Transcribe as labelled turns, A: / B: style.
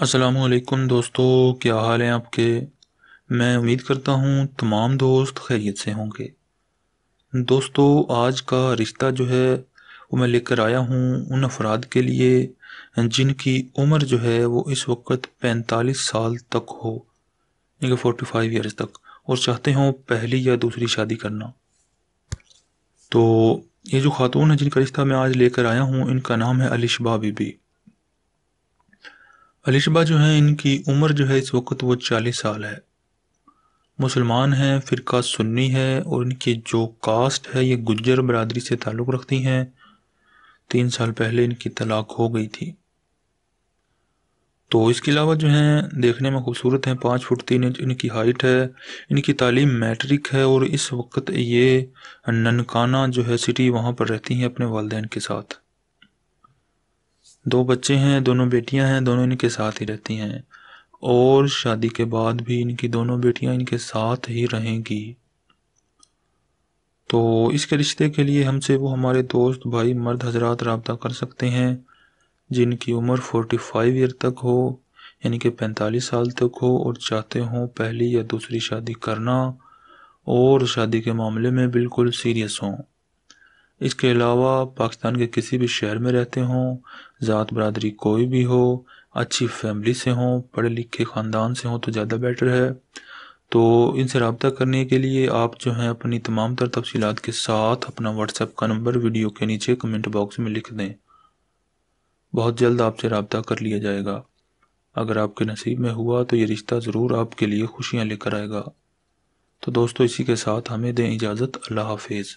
A: असलकुम दोस्तों, क्या हाल है आपके? मैं उम्मीद करता हूँ तमाम दोस्त खैरियत से होंगे। दोस्तों, आज का रिश्ता जो है, वो मैं लेकर आया हूँ उन अफराद के लिए, जिनकी उम्र जो है, वो इस वक्त 45 साल तक हो, यानी फोर्टी फाइव ईयर्स तक, और चाहते हों पहली या दूसरी शादी करना। तो ये जो खातून है जिनका रिश्ता मैं आज लेकर आया हूँ, इनका नाम है अलिशबा बीबी। अलिशबा जो है, इनकी उम्र जो है इस वक्त वो चालीस साल है। मुसलमान हैं, फ़िरका सुन्नी है और इनकी जो कास्ट है, ये गुज्जर बरदरी से ताल्लुक़ रखती हैं। तीन साल पहले इनकी तलाक हो गई थी। तो इसके अलावा जो हैं, देखने में खूबसूरत हैं, पाँच फुट तीन इंच इनकी हाइट है, इनकी तालीम मैट्रिक है और इस वक्त ये ननकाना जो है सिटी वहाँ पर रहती हैं अपने वालदेन के साथ। दो बच्चे हैं, दोनों बेटियाँ हैं, दोनों इनके साथ ही रहती हैं। और शादी के बाद भी इनकी दोनों बेटियाँ इनके साथ ही रहेंगी। तो इसके रिश्ते के लिए हमसे वो हमारे दोस्त भाई मर्द हजरात रबता कर सकते हैं, जिनकी उम्र 45 ईयर तक हो, यानी कि 45 साल तक हो, और चाहते हों पहली या दूसरी शादी करना, और शादी के मामले में बिल्कुल सीरियस हों। इसके अलावा पाकिस्तान के किसी भी शहर में रहते हों, ज़ात बरदरी कोई भी हो, अच्छी फैमिली से हों, पढ़े लिखे ख़ानदान से हों तो ज़्यादा बेटर है। तो इनसे रबता करने के लिए आप जो हैं अपनी तमाम तर तफसीत के साथ अपना व्हाट्सएप का नंबर वीडियो के नीचे कमेंट बॉक्स में लिख दें। बहुत जल्द आपसे रबता कर लिया जाएगा। अगर आपके नसीब में हुआ तो ये रिश्ता ज़रूर आपके लिए खुशियाँ लेकर आएगा। तो दोस्तों, इसी के साथ हमें दें इजाज़त। अल्लाह हाफिज़।